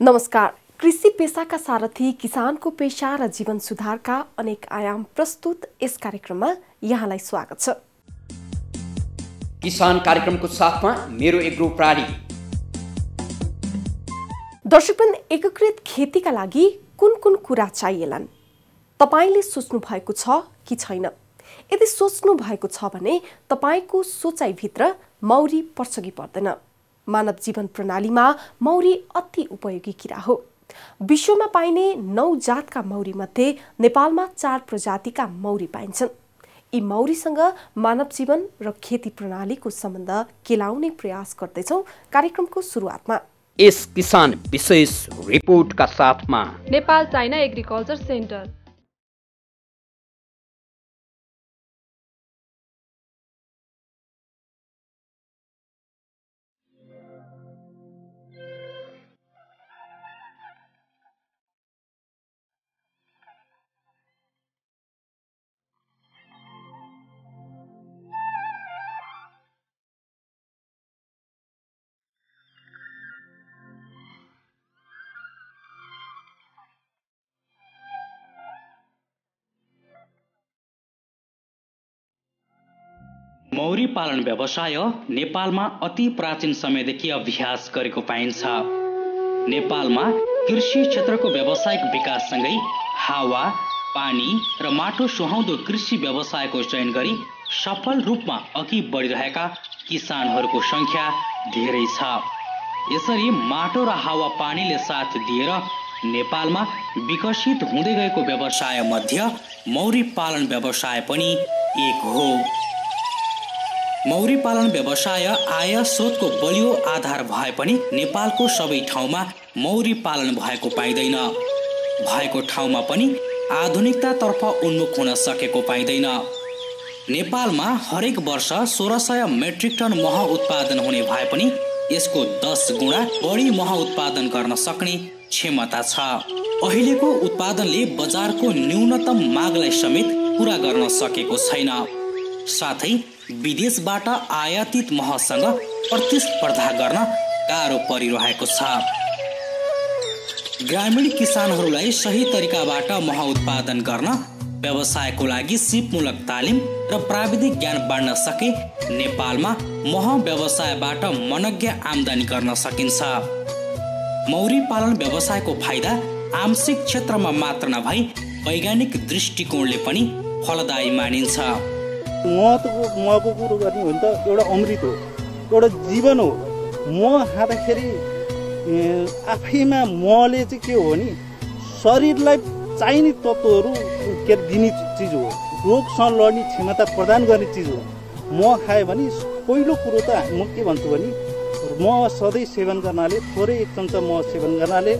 नमस्कार। कृषि पेसाका सारथी किसानको पेसा र जीवन सुधारका अनेक आयाम प्रस्तुत यस कार्यक्रममा यहाँलाई स्वागत छ। किसान कार्यक्रमको साथमा मेरो एग्रो प्राणी। दर्शकन एकीकृत खेतीका लागि कुन कुन कुरा चाहिएलान्? तपाईँले सोच्नु भएको छ कि छैन? यदि सोच्नु भएको छ भने तपाईँको सोचाइभित्र मौरी पर्छ कि पर्दैन? मानव जीवन प्रणालीमा मौरी अति उपयोगी किरा हो। विश्वमा पाइने नौ जातका मौरी मध्ये नेपालमा चार प्रजातिका मौरी पाइन्छन्। यी मौरीसँग मानव जीवन र खेती प्रणालीको सम्बन्ध केलाउने प्रयास गर्दैछौँ कार्यक्रमको सुरुवातमा। यस किसान विशेष रिपोर्टका साथमा नेपाल चाइना एग्रिकल्चर सेन्टर। मौरी पालन व्यवसाय नेपालमा अति प्राचीन समयदेखि अभ्यास गरेको पाइन्छ। नेपालमा कृषि क्षेत्रको व्यावसायिक विकाससँगै हावा पानी र माटो सुहाउँदो कृषि व्यवसायको चयन गरी सफल रूपमा अघि बढिरहेका किसानहरूको सङ्ख्या धेरै छ। यसरी माटो र हावा पानीले साथ दिएर नेपालमा विकसित हुँदै गएको व्यवसाय मध्ये मौरी पालन व्यवसाय पनि एक हो। मौरी पालन व्यवसाय आय स्रोतको बलियो आधार भए पनि नेपालको सबै ठाउँमा मौरी पालन भएको पाइँदैन। भएको ठाउँमा पनि आधुनिकतातर्फ उन्मुख हुन सकेको पाइँदैन। नेपालमा हरेक वर्ष सोह्र सय मेट्रिक टन मह उत्पादन हुने भए पनि यसको दस गुणा बढी मह उत्पादन गर्न सक्ने क्षमता छ। अहिलेको उत्पादनले बजारको न्यूनतम मागलाई समेत पुरा गर्न सकेको छैन। साथै विदेशबाट आयातित महसँग प्रतिस्पर्धा गर्न गाह्रो परिरहेको छ। ग्रामीण किसानहरूलाई सही तरिकाबाट मह उत्पादन गर्न व्यवसायको लागि सिपमूलक तालिम र प्राविधिक ज्ञान बाँड्न सके नेपालमा मह व्यवसायबाट मनज्ञ आम्दानी गर्न सकिन्छ। मौरी पालन व्यवसायको फाइदा आंशिक क्षेत्रमा मात्र नभई वैज्ञानिक दृष्टिकोणले पनि फलदायी मानिन्छ। महत्त्वको महको कुरो गर्ने हो भने त एउटा अमृत हो एउटा जीवन हो। मह खाँदाखेरि आफैमा महले चाहिँ के हो भने शरीरलाई चाहिने तत्त्वहरू के दिने चिज हो। रोगसँग लड्ने क्षमता प्रदान गर्ने चिज हो। मह खायो भने पहिलो कुरो त म के भन्छु भने मह सधैँ सेवन गर्नाले थोरै एक चम्चा मह सेवन गर्नाले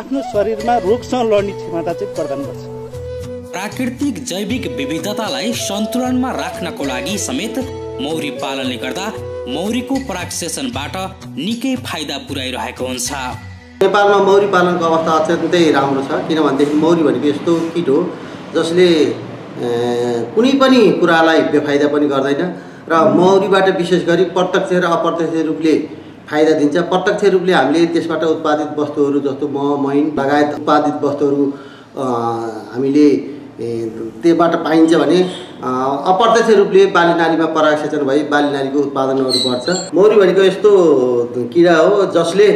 आफ्नो शरीरमा रोगसँग लड्ने क्षमता चाहिँ प्रदान गर्छ। प्राकृतिक जैविक विविधतालाई सन्तुलनमा राख्नको लागि समेत मौरी पालनले गर्दा मौरीको परागसेचनबाट निकै फाइदा पुर्याइरहेको हुन्छ। नेपालमा मौरी पालनको अवस्था अत्यन्तै राम्रो छ किनभनेदेखि मौरी भनेको यस्तो किट हो जसले कुनै पनि कुरालाई बेफाइदा पनि गर्दैन र मौरीबाट विशेष गरी प्रत्यक्ष र अप्रत्यक्ष रूपले फाइदा दिन्छ। प्रत्यक्ष रूपले हामीले त्यसबाट उत्पादित वस्तुहरू जस्तो मह मैन लगायत उत्पादित वस्तुहरू हामीले त्योबाट पाइन्छ भने अप्रत्यक्ष रूपले बाली नालीमा परागसेचन भई बाली नालीको उत्पादनहरू बढ्छ। मौरी भनेको यस्तो किरा हो जसले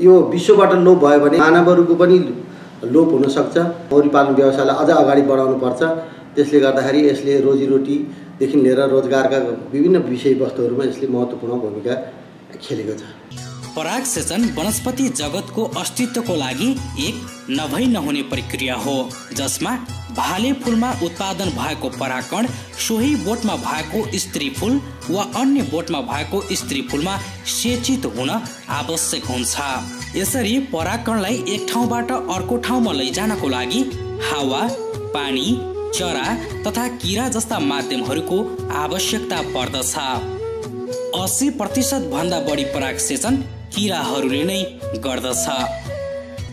यो विश्वबाट लोप भयो भने मानवहरूको पनि लोप हुनसक्छ। मौरी पालन व्यवसायलाई अझ अगाडि बढाउनु पर्छ। त्यसले गर्दाखेरि यसले रोजीरोटीदेखि लिएर रोजगारका विभिन्न विषयवस्तुहरूमा यसले महत्त्वपूर्ण भूमिका खेलेको छ। परागसेचन वनस्पति जगतको अस्तित्वको लागि एक नभई नहुने प्रक्रिया हो जसमा भाले फुलमा उत्पादन भएको परागकण सोही बोटमा भएको स्त्री फुल वा अन्य बोटमा भएको स्त्री फुलमा सेचित हुन आवश्यक हुन्छ। यसरी परागकणलाई एक ठाउँबाट अर्को ठाउँमा लैजानको लागि हावा पानी चरा तथा किरा जस्ता माध्यमहरूको आवश्यकता पर्दछ। अस्सी प्रतिशत भन्दा बढी पराग सेचन किराहरूले नै गर्दछ।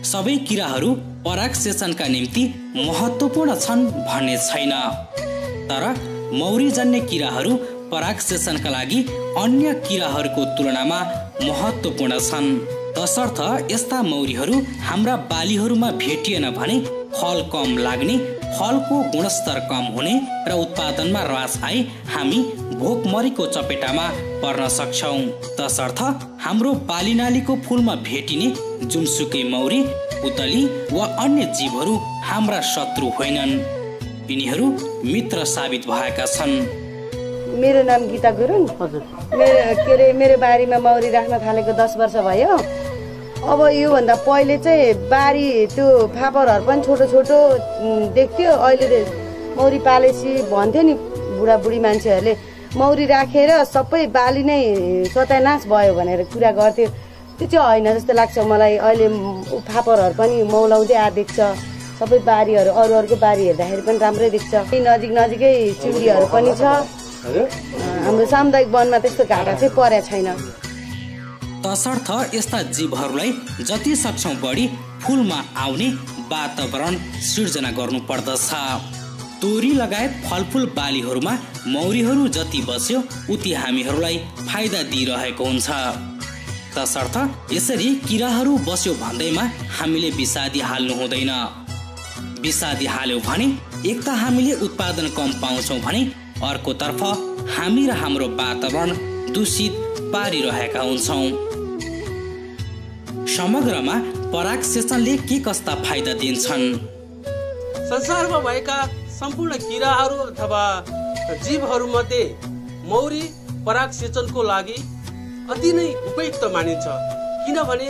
सबै किराहरू पराग सेचनका निम्ति महत्त्वपूर्ण छन् भन्ने छैन। तर मौरीजन्य किराहरू पराग सेचनका लागि अन्य किराहरूको तुलनामा महत्त्वपूर्ण छन्। तसर्थ यस्ता मौरीहरू हाम्रा बालीहरूमा भेटिएन भने फल कम लाग्ने फलको गुणस्तर कम हुने र उत्पादनमा ह्रास आए हामी भोकमरीको चपेटामा पर्न सक्छौँ। तसर्थ हाम्रो बालीनालीको फुलमा भेटिने जुनसुकै मौरी पुतली वा अन्य जीवहरू हाम्रा शत्रु होइनन्। यिनीहरू मित्र साबित भएका छन्। मेरो नाम गीता गुरुङ। मेरो के अरे मेरो बारीमा मौरी राख्न थालेको दस वर्ष भयो। अब योभन्दा पहिले चाहिँ बारी त्यो फापरहरू पनि छोटो छोटो देख्थ्यो। अहिले मौरी पालेपछि भन्थ्यो नि बुढाबुढी मान्छेहरूले। मौरी राखेर सबै बाली नै सत्यानाश भयो भनेर कुरा गर्थ्यो। त्यो चाहिँ होइन जस्तो लाग्छ मलाई। अहिले फापरहरू पनि मौलाउँदै आ देख्छ। सबै बारीहरू अरू अरूको बारी हेर्दाखेरि पनि राम्रै देख्छ। नजिक नजिकै चिउरीहरू पनि छ। हाम्रो सामुदायिक वनमा त्यस्तो घाटा चाहिँ परेको छैन। तसर्थ यस्ता जीवहरूलाई जति सक्छौँ बढी फुलमा आउने वातावरण सिर्जना गर्नु पर्दछ तोरी लगायत फलफुल बालीहरूमा मौरीहरू जति बस्यो उति हामीहरूलाई फाइदा दिइरहेको हुन्छ। तसर्थ यसरी किराहरू बस्यो भन्दैमा हामीले विषादी हाल्नु हुँदैन। विषादी हाल्यौँ भने एक त हामीले उत्पादन कम पाउँछौँ भने अर्कोतर्फ हामी र हाम्रो वातावरण दूषित पारिरहेका हुन्छौँ। समग्रमा पराग सेचनले के कस्ता फाइदा दिन्छन्? संसारमा भएका सम्पूर्ण किराहरू अथवा जीवहरूमध्ये मौरी पराग सेचनको लागि अति नै उपयुक्त मानिन्छ। किनभने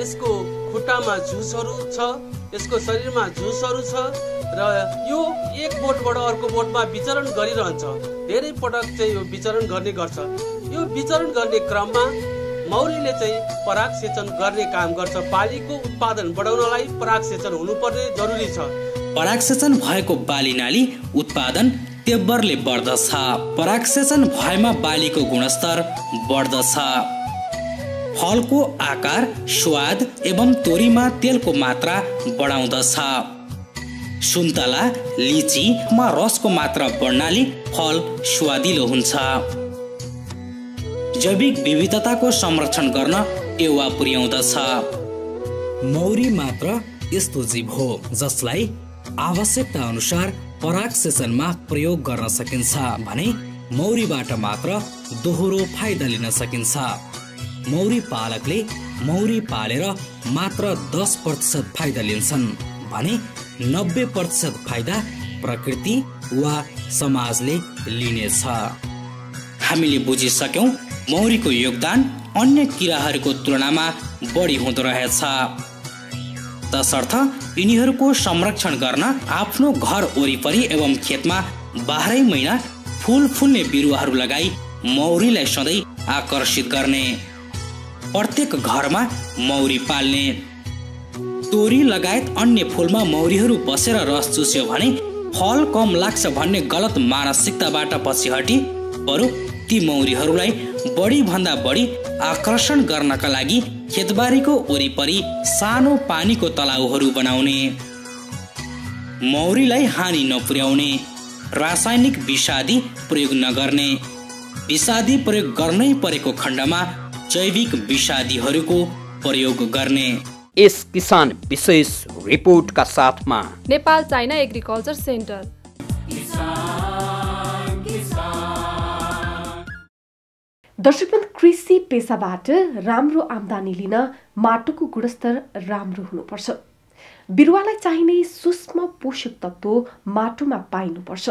यसको खुट्टामा झुसहरू छ यसको शरीरमा झुसहरू छ र यो एक बोटबाट अर्को बोटमा विचरण गरिरहन्छ। धेरै पटक चाहिँ यो विचरण गर्ने गर्छ। यो विचरण गर्ने क्रममा मौरीले चाहिँ पराग सेचन गर्ने काम गर्छ। बालीको उत्पादन बढाउनलाई पराग सेचन हुनुपर्ने जरुरी छ। परागसेचन भएको बाली नाली उत्पादन तेब्बरले बढ्दछ। परागसेचन भएमा बालीको गुणस्तर बढ्दछ। फलको आकार स्वाद एवं तोरीमा तेलको मात्रा बढाउँदछ। सुन्तला लिचीमा रसको मात्रा बढ्नाले फल स्वादिलो हुन्छ। जैविक विविधताको संरक्षण गर्न टेवा पुर्याउँदछ। मौरी मात्र यस्तो जीव हो जसलाई आवश्यकता अनुसार पराग सेचनमा प्रयोग गर्न सकिन्छ भने मौरीबाट मात्र दोहोरो फाइदा लिन सकिन्छ। मौरी पालकले मौरी पालेर मात्र दस प्रतिशत फाइदा लिन्छन् भने नब्बे प्रतिशत फाइदा प्रकृति वा समाजले लिनेछ। हामीले बुझिसक्यौँ मौरीको योगदान अन्य किराहरूको तुलनामा बढी हुँदो रहेछ। तसर्थ यिनीहरूको संरक्षण गर्न आफ्नो घर वरिपरि एवं खेतमा बाह्रै महिना फुल फुल्ने बिरुवाहरू लगाई मौरीलाई सधैँ आकर्षित गर्ने। प्रत्येक घरमा मौरी पाल्ने। तोरी लगायत अन्य फुलमा मौरीहरू बसेर रस चुस्यो भने फल कम लाग्छ भन्ने गलत मानसिकताबाट पछि हटी बरु ती मौरीहरूलाई बढी भन्दा बढी आकर्षण गर्नका लागि खेतबारीको वरिपरि सानो पानीको तलाउहरू बनाउने। मौरीलाई हानि नपुर्याउने रासायनिक विषादी प्रयोग नगर्ने विषादी प्रयोग गर्नै परेको खण्डमा जैविक विषादीहरूको प्रयोग गर्ने। यस किसान विशेष रिपोर्टका साथमा नेपाल चाइना एग्रिकल्चर सेन्टर। दर्शकबिन कृषि पेसाबाट राम्रो आम्दानी लिन माटोको गुणस्तर राम्रो हुनुपर्छ। बिरुवालाई चाहिने सूक्ष्म पोषक तत्त्व माटोमा पाइनुपर्छ।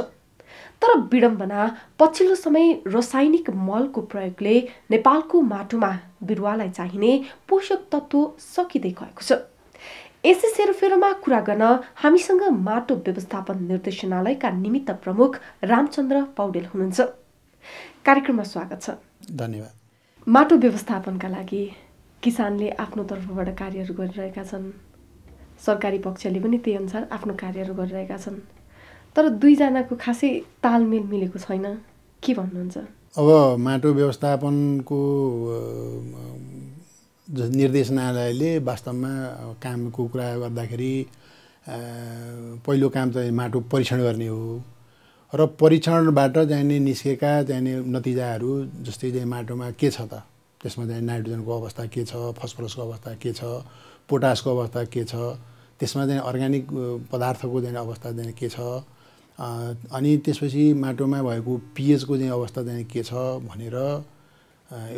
तर विडम्बना पछिल्लो समय रासायनिक मलको प्रयोगले नेपालको माटोमा बिरुवालाई चाहिने पोषक तत्त्व सकिँदै गएको छ। यसै सेरोफेरोमा कुरा गर्न हामीसँग माटो व्यवस्थापन निर्देशनालयका निमित्त प्रमुख रामचन्द्र पौडेल हुनुहुन्छ। कार्यक्रममा स्वागत छ। धन्यवाद। माटो व्यवस्थापनका लागि किसानले आफ्नो तर्फबाट कार्यहरू गरिरहेका छन्। सरकारी पक्षले पनि त्यही अनुसार आफ्नो कार्यहरू गरिरहेका छन्। तर दुईजनाको खासै तालमेल मिलेको छैन। के भन्नुहुन्छ? अब माटो व्यवस्थापनको निर्देशनालयले वास्तवमा कामको कुरा गर्दाखेरि पहिलो काम चाहिँ माटो परीक्षण गर्ने हो। र परीक्षणबाट चाहिने निस्केका चाहिने नतिजाहरू जस्तै चाहिँ माटोमा के छ त? त्यसमा चाहिँ नाइट्रोजनको अवस्था के छ? फस्फरसको अवस्था के छ? पोटासको अवस्था के छ? त्यसमा चाहिँ अर्ग्यानिक पदार्थको चाहिँ अवस्था चाहिँ के छ? अनि त्यसपछि माटोमा भएको पिएचको चाहिँ अवस्था चाहिँ के छ भनेर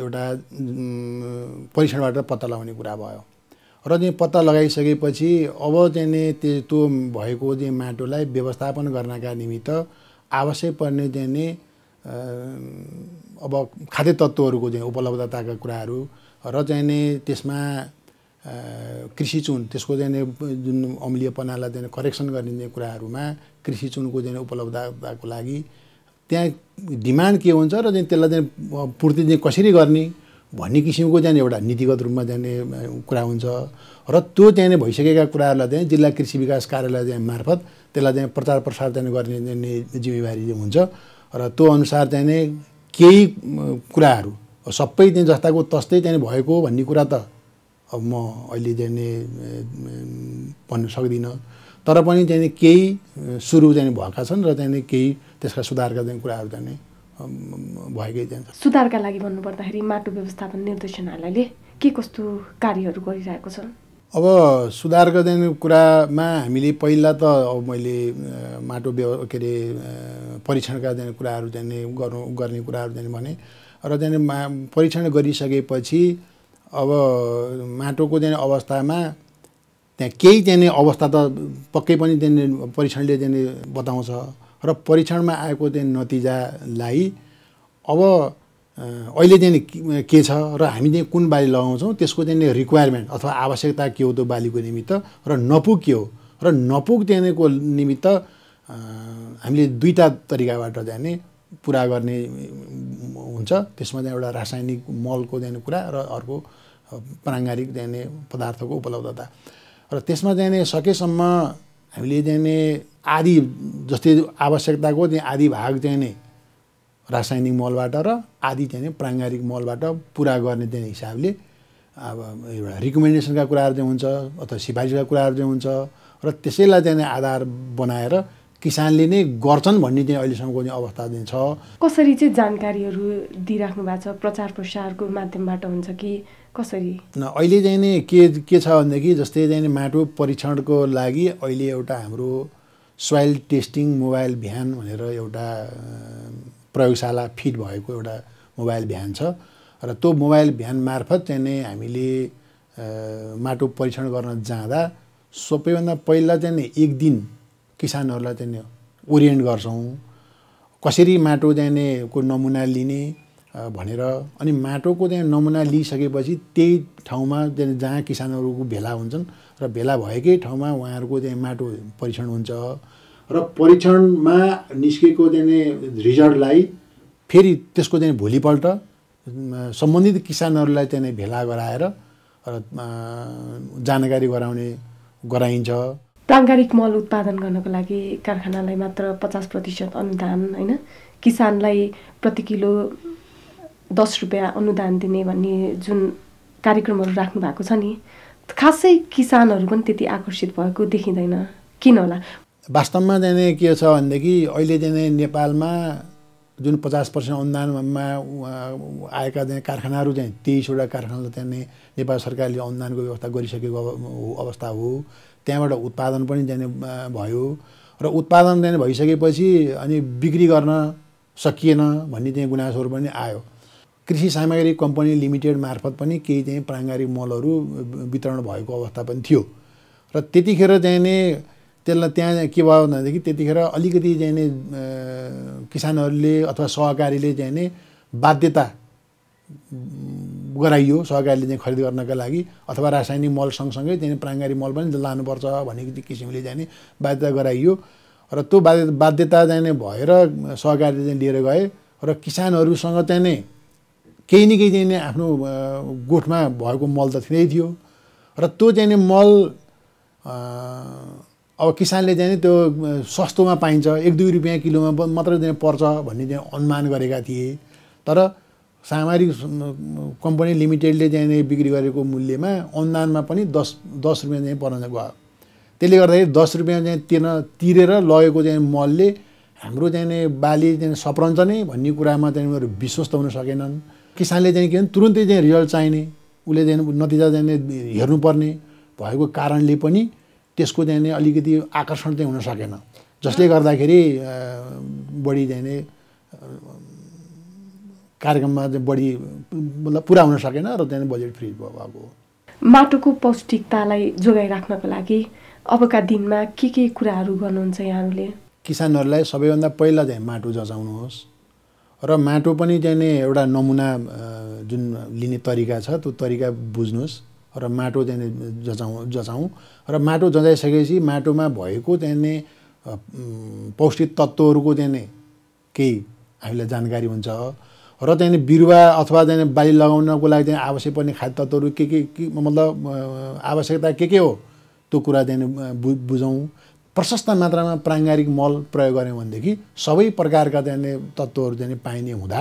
एउटा परीक्षणबाट पत्ता लगाउने कुरा भयो। र चाहिँ पत्ता लगाइसकेपछि अब चाहिँ त्यो भएको चाहिँ माटोलाई व्यवस्थापन गर्नका निमित्त आवश्यक पर्ने चाहिँ अब खाद्य तत्त्वहरूको चाहिँ उपलब्धताका कुराहरू र चाहिँ नि त्यसमा कृषि चुन त्यसको चाहिँ जुन अम्लीयपनालाई चाहिँ करेक्सन गर्ने कुराहरूमा कृषि चुनको चाहिँ उपलब्धताको लागि त्यहाँ डिमान्ड के हुन्छ र चाहिँ त्यसलाई चाहिँ पूर्ति चाहिँ कसरी गर्ने भन्ने किसिमको चाहिँ एउटा नीतिगत रूपमा जाने कुरा हुन्छ र त्यो चाहिँ भइसकेका कुराहरूलाई चाहिँ जिल्ला कृषि विकास कार्यालय चाहिँ मार्फत त्यसलाई चाहिँ प्रचार प्रसार चाहिँ गर्ने जिम्मेवारी हुन्छ। र त्यो अनुसार चाहिँ नै केही कुराहरू सबै चाहिँ जस्ताको तस्तै चाहिँ भएको भन्ने कुरा त अब म अहिले चाहिँ भन्न सक्दिनँ। तर पनि चाहिँ केही सुरु चाहिँ भएका छन् र चाहिँ केही त्यसका सुधारका चाहिँ कुराहरू चाहिँ भएकै चाहिँ सुधारका लागि भन्नुपर्दाखेरि माटो व्यवस्थापन निर्देशनालयले के कस्तो कार्यहरू गरिरहेको छ अब सुधारको चाहिँ कुरामा हामीले पहिला त अब मैले माटो व्यव के अरे परीक्षणका चाहिँ कुराहरू चाहिँ नि गर्नु गर्ने कुराहरू चाहिँ भने र चाहिँ मा परीक्षण गरिसकेपछि अब माटोको चाहिँ अवस्थामा त्यहाँ केही नि अवस्था त पक्कै पनि नि परीक्षणले नि बताउँछ र परीक्षणमा आएको चाहिँ नतिजालाई अब अहिले चाहिँ के- छ र हामी चाहिँ कुन बाली लगाउँछौँ त्यसको चाहिँ रिक्वायरमेन्ट अथवा आवश्यकता के हो त्यो बालीको निमित्त र नपुग के हो? र नपुग चाहिँ नि को निमित्त हामीले दुईवटा तरिकाबाट चाहिँ नि पुरा गर्ने हुन्छ। त्यसमा चाहिँ एउटा रासायनिक मलको चाहिँ कुरा र अर्को प्राङ्गारिक चाहिँ नि पदार्थको उपलब्धता। र त्यसमा चाहिँ नि सकेसम्म हामीले चाहिँ नि आधी जस्तै आवश्यकताको चाहिँ आधी भाग चाहिँ नि रासायनिक मलबाट र आदि चाहिँ प्राङ्गारिक मलबाट पुरा गर्ने चाहिँ हिसाबले अब एउटा रिकमेन्डेसनका कुराहरू चाहिँ हुन्छ अथवा सिफारिसका कुराहरू चाहिँ हुन्छ र त्यसैलाई चाहिँ नि आधार बनाएर किसानले नै गर्छन् भन्ने चाहिँ अहिलेसम्मको चाहिँ अवस्था चाहिँ छ। कसरी चाहिँ जानकारीहरू दिइराख्नु भएको छ? प्रचार प्रसारको माध्यमबाट हुन्छ कि कसरी? न अहिले चाहिँ नि के के छ भनेदेखि जस्तै चाहिँ माटो परीक्षणको लागि अहिले एउटा हाम्रो सोइल टेस्टिङ मोबाइल भ्यान भनेर एउटा प्रयोगशाला फिट भएको एउटा मोबाइल भ्यान छ। र त्यो मोबाइल भ्यान मार्फत चाहिँ नि हामीले माटो परीक्षण गर्न जाँदा सबैभन्दा पहिला चाहिँ नि एक दिन किसानहरूलाई चाहिँ ओरिएन्ट गर्छौँ। कसरी माटो चाहिँ को नमुना लिने भनेर अनि माटोको चाहिँ नमुना लिइसकेपछि त्यही ठाउँमा चाहिँ जहाँ किसानहरूको भेला हुन्छन् र भेला भएकै ठाउँमा उहाँहरूको चाहिँ माटो परीक्षण हुन्छ। र परीक्षणमा निस्केको चाहिँ रिजल्टलाई फेरि त्यसको चाहिँ भोलिपल्ट सम्बन्धित किसानहरूलाई चाहिँ भेला गराएर र जानकारी गराउने गराइन्छ। प्राङ्गारिक मल उत्पादन गर्नको लागि कारखानालाई मात्र पचास प्रतिशत अनुदान होइन? किसानलाई प्रति किलो दस रुपियाँ अनुदान दिने भन्ने जुन कार्यक्रमहरू राख्नु भएको छ नि खासै किसानहरू पनि त्यति आकर्षित भएको देखिँदैन। किन होला? वास्तवमा चाहिँ नि के छ भनेदेखि अहिले चाहिँ नेपालमा जुन पचास पर्सेन्ट अनुदानमा आएका चाहिँ कारखानाहरू चाहिँ तेइसवटा कारखानालाई चाहिँ नि नेपाल सरकारले अनुदानको व्यवस्था गरिसकेको अव- अवस्था हो। त्यहाँबाट उत्पादन पनि चाहिँ नि, अ, भयो। र उत्पादन चाहिँ नि भइसकेपछि अनि बिक्री गर्न सकिएन भन्ने चाहिँ गुनासोहरू पनि आयो। कृषि सामग्री कम्पनी लिमिटेड मार्फत पनि केही चाहिँ प्राङ्गारिक मलहरू वितरण भएको अवस्था पनि थियो। र त्यतिखेर चाहिँ नि त्यसलाई त्यहाँ के भयो भनेदेखि त्यतिखेर अलिकति चाहिँ नि किसानहरूले अथवा सहकारीले चाहिँ नि बाध्यता गराइयो सहकारीले चाहिँ खरिद गर्नका लागि अथवा रासायनिक मल सँगसँगै चाहिँ प्राङ्गारिक मल पनि लानुपर्छ भन्ने किसिमले चाहिँ नि बाध्यता गराइयो। र त्यो बाध्य बाध्यता चाहिँ नि भएर सहकारीले चाहिँ लिएर गए र किसानहरूसँग चाहिँ नि केही न केही चाहिँ नि आफ्नो गोठमा भएको मल त थिँदै थियो। र त्यो चाहिँ नि मल अब किसानले चाहिँ त्यो सस्तोमा पाइन्छ एक दुई रुपियाँ किलोमा मात्रै चाहिँ पर्छ भन्ने चाहिँ अनुमान गरेका थिए। तर सामरिक कम्पनी लिमिटेडले चाहिँ बिक्री गरेको मूल्यमा अनुदानमा पनि दस दस रुपियाँ चाहिँ पर्न गयो। त्यसले गर्दाखेरि दस रुपियाँ चाहिँ तिर्न तिरेर लगेको चाहिँ मलले हाम्रो चाहिँ बाली चाहिँ सप्रन्छ नै भन्ने कुरामा चाहिँ उनीहरू विश्वस्त हुन सकेनन्। किसानले चाहिँ के भने तुरुन्तै चाहिँ रिजल्ट चाहिने उसले चाहिँ नतिजा चाहिँ हेर्नुपर्ने भएको कारणले पनि त्यसको चाहिँ अलिकति आकर्षण चाहिँ हुन सकेन। जसले गर्दाखेरि बढी चाहिँ कार्यक्रममा चाहिँ बढी मतलब पुरा हुन सकेन र त्यहाँदेखि बजेट फ्रिज भयो भएको हो। माटोको पौष्टिकतालाई जोगाइराख्नको लागि अबका दिनमा के के कुराहरू गर्नुहुन्छ यहाँहरूले? किसानहरूलाई सबैभन्दा पहिला चाहिँ माटो जचाउनुहोस् र माटो पनि चाहिँ एउटा नमुना जुन लिने तरिका छ त्यो तरिका बुझ्नुहोस्। र माटो नि जचाउँ जचाउँ। र माटो जचाइसकेपछि माटोमा भएको उम्, पौष्टिक तत्त्वहरूको नि केही हामीलाई जानकारी हुन्छ। र नि बिरुवा अथवा नि बाली लगाउनको लागि चाहिँ आवश्यक पर्ने खाद्य तत्त्वहरू के के मतलब आवश्यकता के के हो? त्यो कुरा अ, बु बुझौँ प्रशस्त मात्रामा प्राङ्गारिक मल प्रयोग गऱ्यौँ भनेदेखि सबै प्रकारका नि तत्त्वहरू नि पाइने हुँदा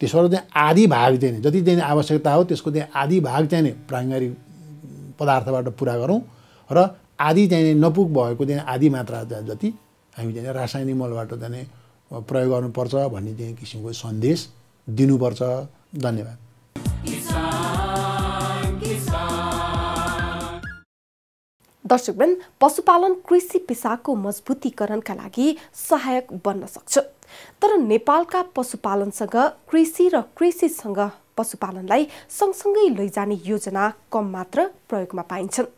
त्यसबाट चाहिँ आधी भाग चाहिँ जति चाहिँ आवश्यकता हो त्यसको चाहिँ आधी भाग चाहिँ नि प्राङ्गारिक पदार्थबाट पुरा गरौँ र आधी चाहिँ नपुग भएको चाहिँ आधी मात्रा जति हामी चाहिँ रासायनिक मलबाट चाहिँ प्रयोग गर्नुपर्छ भन्ने चाहिँ किसिमको सन्देश दिनुपर्छ। धन्यवाद। दर्शकवृन्द पशुपालन कृषि पेसाको मजबुतीकरणका लागि सहायक बन्न सक्छ। तर नेपालका पशुपालनसँग कृषि र कृषिसँग पशुपालनलाई सँगसँगै लैजाने योजना कम मात्र प्रयोगमा पाइन्छन्।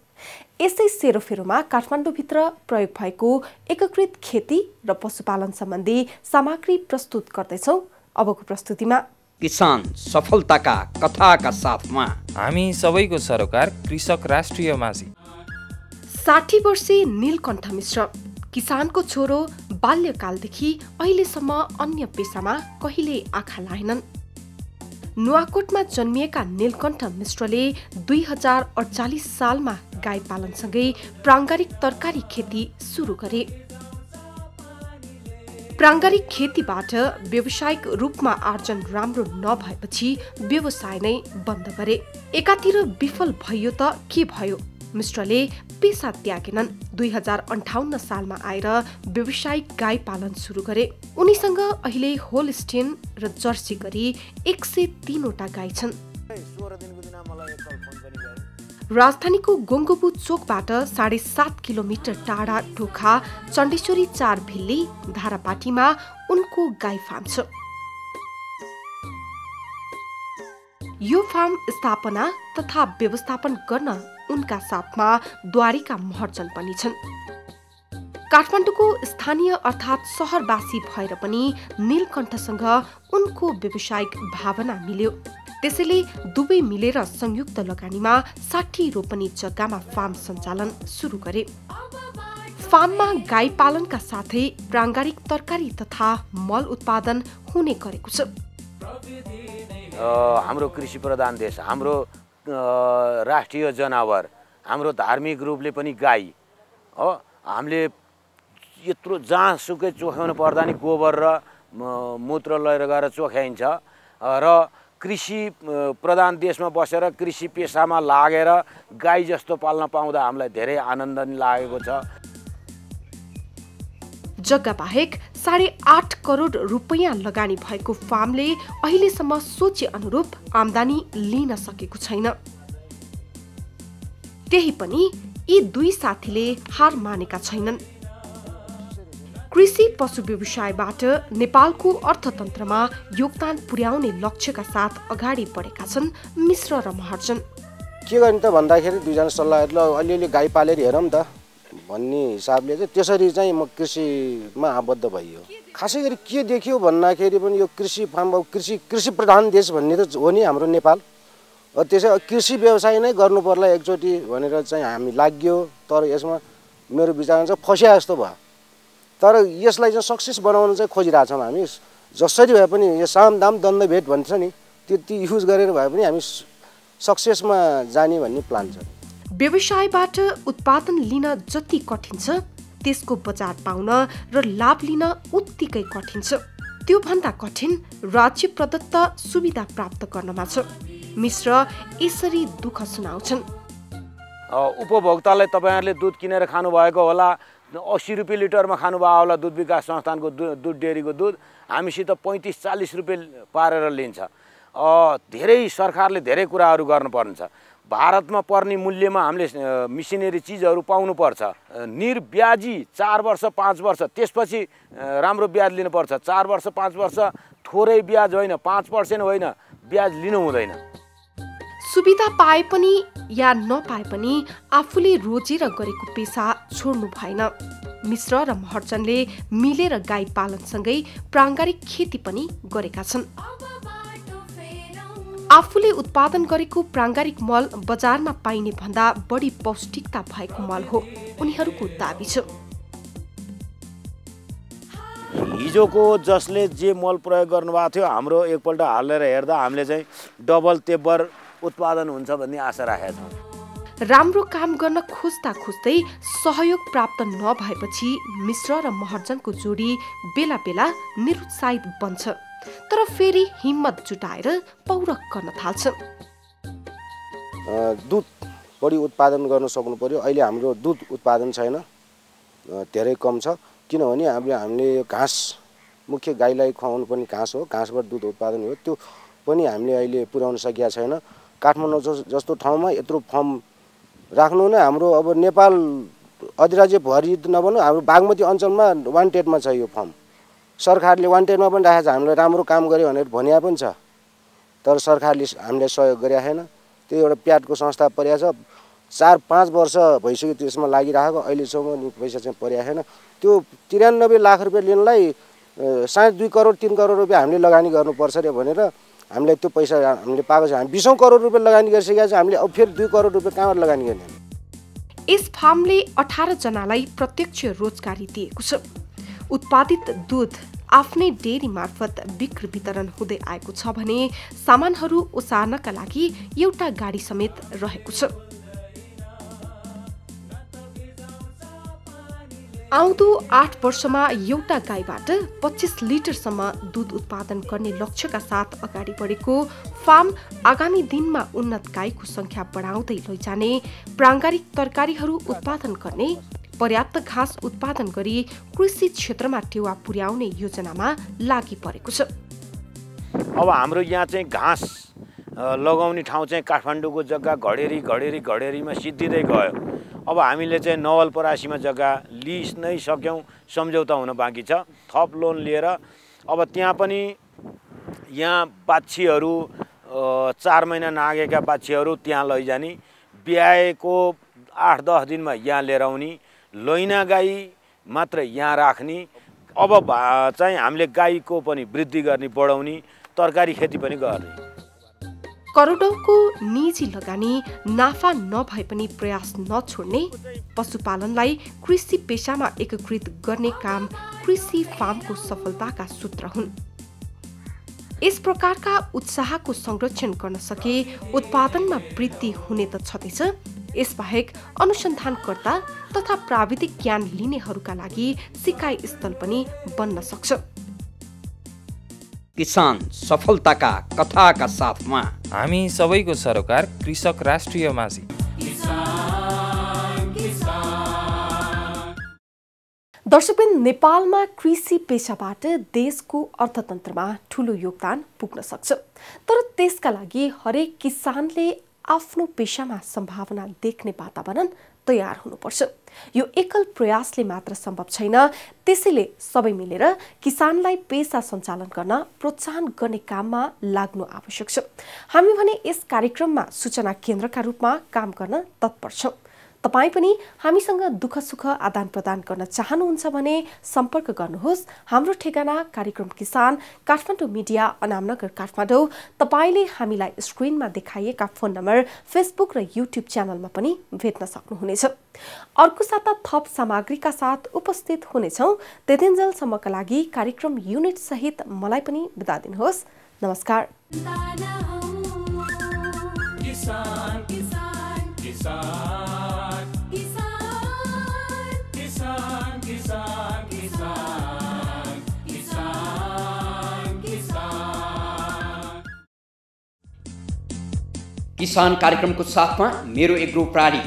यसै सेरोफेरोमा काठमाडौँभित्र प्रयोग भएको एकीकृत खेती र पशुपालन सम्बन्धी सामग्री प्रस्तुत गर्दैछौँ। अबको प्रस्तुतिमा। किसान सफलताका कथाका साथमा। हामी सबैको सरोकार कृषक राष्ट्रिय माझी। साठी वर्षीय नीलकण्ठ मिश्र किसानको छोरो बाल्यकालदेखि अहिलेसम्म अन्य पेसामा कहिले आँखा लाएनन्। नुवाकोटमा जन्मिएका नीलकण्ठ मिश्रले दुई हजार अडचालिस सालमा गाई पालनसँगै प्राङ्गारिक तरकारी खेती सुरु गरे। प्राङ्गारिक खेतीबाट व्यावसायिक रूपमा आर्जन राम्रो नभएपछि व्यवसाय नै बन्द गरे। एकातिर विफल भयो त के भयो? मिश्रले पेसा त्यागेनन्। दुई हजार अन्ठाउन्न सालमा आएर व्यावसायिक गाई पालन सुरु गरे। उनीसँग अहिले होलस्टेन र जर्सी गरी एक सय तिनवटा गाई छन्। राजधानीको गोङ्गोबु चोकबाट साढे सात किलोमिटर टाढा ढोखा चण्डेश्वरी चार भिल्ली धारापाटीमा उनको गाई फार्म छ। यो फार्म स्थापना तथा व्यवस्थापन गर्न उनका साथमा द्वारिका महर्जन पनि छन्। काठमाडौँको स्थानीय अर्थात् सहरवासी भएर पनि नीलकण्ठसँग उनको व्यावसायिक भावना मिल्यो। त्यसैले दुवै मिलेर संयुक्त लगानीमा साठी रोपनी जग्गामा फार्म सञ्चालन सुरु गरे। फार्ममा गाई पालनका साथै प्राङ्गारिक तरकारी तथा मल उत्पादन हुने गरेको छ। हाम्रो कृषि प्रधान देश हाम्रो राष्ट्रिय जनावर हाम्रो धार्मिक रूपले पनि गाई हो? हामीले यत्रो जहाँसुकै चोख्याउनु पर्दा नि गोबर र मूत्र लिएर गएर चोख्याइन्छ। र कृषि प्रधान देशमा बसेर कृषि पेसामा लागेर गाई जस्तो पाल्न पाउँदा हामीलाई धेरै आनन्द लागेको छ। जग्गा बाहेक साढे आठ करोड रुपियाँ लगानी भएको फार्मले अहिलेसम्म सोचे अनुरूप आमदानी लिन सकेको छैन। त्यही पनि यी दुई साथीले हार मानेका छैनन्। कृषि पशु व्यवसायबाट नेपालको अर्थतन्त्रमा योगदान पुर्याउने लक्ष्यका साथ अगाडि बढेका छन् मिश्र र महर्जन। के गर्ने त भन्दाखेरि दुईजना सल्लाह अलिअलि गाई पालेर हेरौँ त। भन्ने हिसाबले चाहिँ त्यसरी चाहिँ म कृषिमा आबद्ध भइयो। खासै गरी के देखियो भन्दाखेरि पनि यो कृषि फार्म अब कृषि कृषि प्रधान देश भन्ने त हो नि हाम्रो नेपाल। त्यसै कृषि व्यवसाय नै गर्नु पर्ला एकचोटि भनेर चाहिँ हामी लाग्यो। तर यसमा मेरो विचारमा चाहिँ फस्या जस्तो भयो। तर यसलाई चाहिँ सक्सेस बनाउन चाहिँ खोजिरहेछौँ हामी। जसरी भए पनि यो साम दाम दण्ड भेट भन्छ नि त्यति युज गरेर भए पनि हामी सक्सेसमा जाने भन्ने प्लान छ। व्यवसायबाट उत्पादन लिन जति कठिन छ त्यसको बजार पाउन र लाभ लिन उत्तिकै कठिन छ। त्योभन्दा कठिन राज्य प्रदत्त सुविधा प्राप्त गर्नमा छ। मिश्र यसरी दुःख सुनाउँछन्। उपभोक्तालाई तपाईँहरूले दुध किनेर खानुभएको होला अस्सी रुपियाँ लिटरमा खानुभयो होला दुध विकास संस्थानको दुध डेरीको दुध हामीसित पैँतिस चालिस रुपियाँ पारेर लिन्छ। धेरै सरकारले धेरै कुराहरू गर्नुपर्ने छ भारतमा पर्ने मूल्यमा हामीले मिसिनेरी चिजहरू पाउनुपर्छ। निर्ब्याजी चार वर्ष पाँच वर्ष त्यसपछि राम्रो ब्याज लिनुपर्छ। चार वर्ष पाँच वर्ष थोरै ब्याज होइन पाँच पर्सेन्ट होइन ब्याज लिनु हुँदैन। सुविधा पाए पनि या नपाए पनि आफूले रोजेर गरेको पेसा छोड्नु भएन। मिश्र र महर्जनले मिलेर गाई पालनसँगै प्राङ्गारिक खेती पनि गरेका छन्। आफूले उत्पादन गरेको प्राङ्गारिक मल बजारमा पाइने भन्दा बढी पौष्टिकता भएको मल हो उनीहरूको दावी छ। हिजोको जसले जे मल प्रयोग गर्नुभएको थियो हाम्रो एकपल्ट हालेर हेर्दा हामीले चाहिँ डबल तेब्बर उत्पादन हुन्छ भन्ने आशा राखेका छौँ। राम्रो काम गर्न खोज्दा खोज्दै सहयोग प्राप्त नभएपछि मिश्र र महर्जनको जोडी बेला बेला निरुत्साहित बन्छ। तर फेरि हिम्मत जुटाएर पौरख गर्न थाल्छ दुध बढी उत्पादन गर्न सक्नु पर्यो। अहिले हाम्रो दुध उत्पादन छैन। धेरै कम छ। किनभने हामीले हामीले यो घाँस मुख्य गाईलाई खुवाउनु पनि घाँस हो। घाँसबाट दुध उत्पादन हो। त्यो पनि हामीले अहिले पुर्याउन सकेका छैन। काठमाडौँ जस- जस्तो ठाउँमा यत्रो फर्म राख्नु नै हाम्रो अब नेपाल अधिराज्य भरि नभनौँ हाम्रो बागमती अञ्चलमा वान्टेडमा छ यो फर्म। सरकारले वान्टेडमा पनि राखेको छ हामीलाई राम्रो काम गर्यो भनेर भनिया पनि छ। तर सरकारले हामीलाई सहयोग गरेका छैन। त्यो एउटा प्याटको संस्था परेको छ। चार पाँच वर्ष भइसक्यो त्यसमा लागिरहेको। अहिलेसम्म पैसा चाहिँ परेको छैन। त्यो तिरानब्बे लाख रुपियाँ लिनलाई साढे दुई करोड तिन करोड रुपियाँ हामीले लगानी गर्नुपर्छ अरे भनेर हामीलाई त्यो पैसा हामीले पाएको छ। हामी बिसौँ करोड रुपियाँ लगानी गरिसकेका छ। हामीले अब फेरि दुई करोड रुपियाँ कहाँबाट लगानी गर्ने? यस फार्मले अठार जनालाई प्रत्यक्ष रोजगारी दिएको छ। उत्पादित दुध आफ्नै डेरी मार्फत बिक्री वितरण हुँदै आएको छ भने सामानहरू ओसार्नका लागि एउटा गाडी समेत रहेको छ। आउँदो आठ वर्षमा एउटा गाईबाट पच्चिस लिटरसम्म दुध उत्पादन गर्ने लक्ष्यका साथ अगाडि बढेको फार्म आगामी दिनमा उन्नत गाईको सङ्ख्या बढाउँदै लैजाने प्राङ्गारिक तरकारीहरू उत्पादन गर्ने पर्याप्त घाँस उत्पादन गरी कृषि क्षेत्रमा टेवा पुर्याउने योजनामा लागि परेको छ। अब हाम्रो यहाँ चाहिँ घाँस लगाउने ठाउँ चाहिँ काठमाडौँको जग्गा घडेरी घडेरी घडेरीमा सिद्धिँदै गयो। अब हामीले चाहिँ नवलपरासीमा जग्गा लिस नै सक्यौँ सम्झौता हुन बाँकी छ। थप लोन लिएर अब त्यहाँ पनि यहाँ बाछीहरू चार महिना नागेका बाछीहरू त्यहाँ लैजाने ब्याएको आठ दस दिनमा यहाँ लिएर आउने। लैना गाई मात्र यहाँ राख्ने। अब चाहिँ हामीले गाईको पनि वृद्धि गर्ने बढाउने तरकारी खेती पनि गर्ने। करोडौँको निजी लगानी नाफा नभए पनि प्रयास नछोड्ने पशुपालनलाई कृषि पेसामा एकीकृत गर्ने काम कृषि फार्मको सफलताका सूत्र हुन्। यस प्रकारका उत्साहको संरक्षण गर्न सके उत्पादनमा वृद्धि हुने त छँदैछ यसबाहेक अनुसन्धानकर्ता तथा प्राविधिक ज्ञान लिनेहरूका लागि सिकाइ स्थल पनि बन्न सक्छ। किसान सफलताका कथाका साथमा हामी सबैको सरोकार कृषक राष्ट्रिय माझी। दर्शकबिन नेपालमा कृषि पेसाबाट देशको अर्थतन्त्रमा ठुलो योगदान पुग्न सक्छ। तर त्यसका लागि हरेक किसानले आफ्नो पेसामा सम्भावना देख्ने वातावरण तयार हुनुपर्छ। यो एकल प्रयासले मात्र सम्भव छैन। त्यसैले सबै मिलेर किसानलाई पेसा सञ्चालन गर्न प्रोत्साहन गर्ने काममा लाग्नु आवश्यक छ। हामी भने यस कार्यक्रममा सूचना केन्द्रका रूपमा काम गर्न तत्पर छौँ। तपाईँ पनि हामीसँग दुःख सुख आदान प्रदान गर्न चाहनुहुन्छ भने सम्पर्क गर्नुहोस्। हाम्रो ठेगाना कार्यक्रम किसान काठमाडौँ मिडिया अनामनगर काठमाडौँ। तपाईँले हामीलाई स्क्रिनमा देखाइएका फोन नम्बर फेसबुक र युट्युब च्यानलमा पनि भेट्न सक्नुहुनेछ। अर्को साता थप सामग्रीका साथ उपस्थित हुनेछौँ। त्यतिन्जेलसम्मका लागि कार्यक्रम युनिट सहित मलाई पनि बिदा दिनुहोस्। नमस्कार। किसान किसान किसान। किसान कार्यक्रमको साथमा मेरो एग्रो प्राली